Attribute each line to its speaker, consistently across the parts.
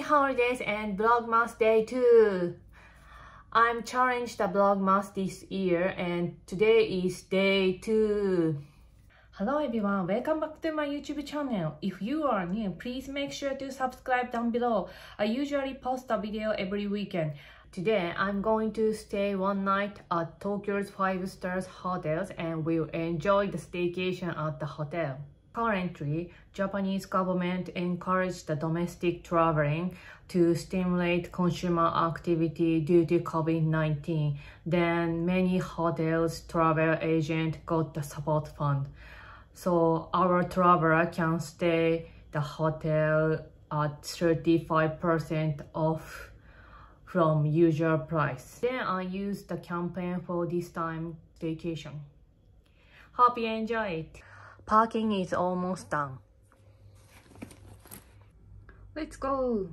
Speaker 1: Happy holidays and Vlogmas Day 2! I'm challenged the Vlogmas this year and today is day 2. Hello everyone, welcome back to my YouTube channel. If you are new, please make sure to subscribe down below. I usually post a video every weekend. Today, I'm going to stay one night at Tokyo's 5 stars hotels and will enjoy the staycation at the hotel. Currently, Japanese government encouraged the domestic traveling to stimulate consumer activity due to COVID-19. Then many hotels travel agent got the support fund. So our traveler can stay the hotel at 35% off from usual price. Then I used the campaign for this time vacation. Hope you enjoy it. Parking is almost done. Let's go!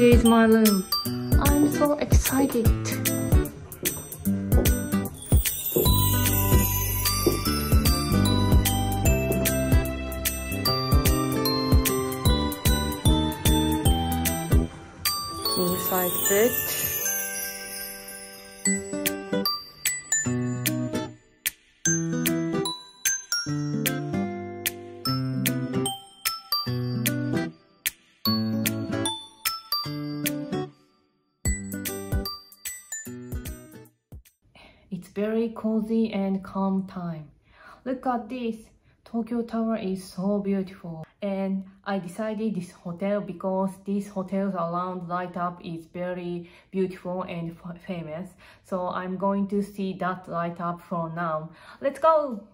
Speaker 1: Today is my room. I'm so excited. King size bed. Very cozy and calm time. Look at this. Tokyo Tower is so beautiful. And I decided this hotel because these hotels around light up is very beautiful and famous. So I'm going to see that light up from now. Let's go!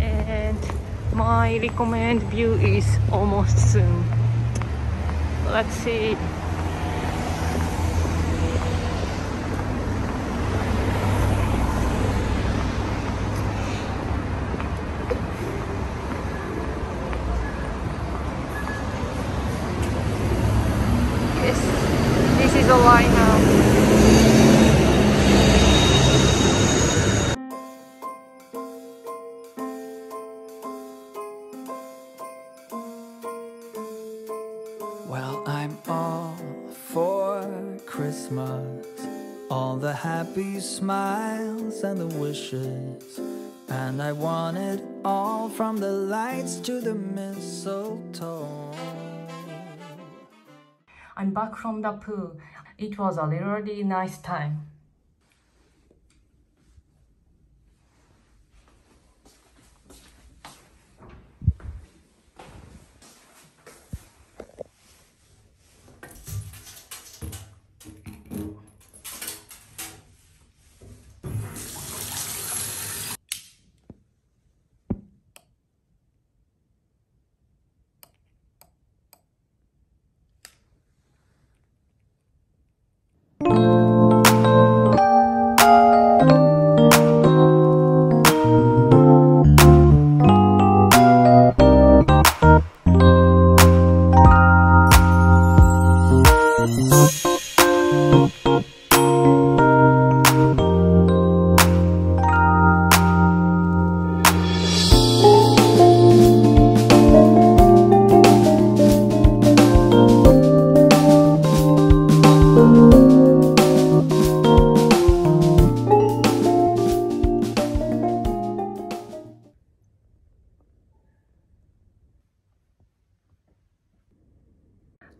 Speaker 1: And my recommend view is almost soon. Let's see.
Speaker 2: I'm all for Christmas. All the happy smiles and the wishes. And I want it all from the lights to the mistletoe.
Speaker 1: I'm back from the pool. It was a really nice time.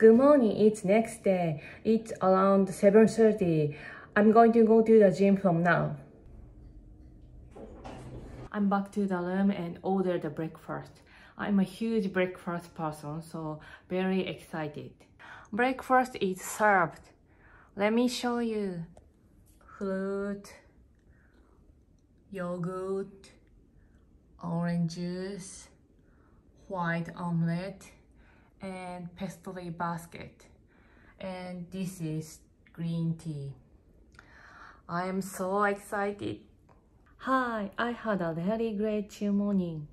Speaker 1: Good morning, it's next day. It's around 7.30. I'm going to go to the gym from now. I'm back to the room and order the breakfast. I'm a huge breakfast person, so very excited. Breakfast is served. Let me show you. Fruit, yogurt, orange juice, white omelette, and pastry basket. And this is green tea. I am so excited. Hi, I had a really great morning.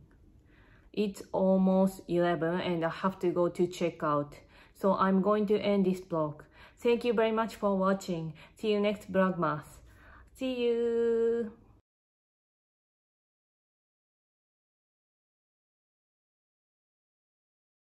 Speaker 1: It's almost 11 and I have to go to check out. So I'm going to end this vlog. Thank you very much for watching. See you next Vlogmas. See you!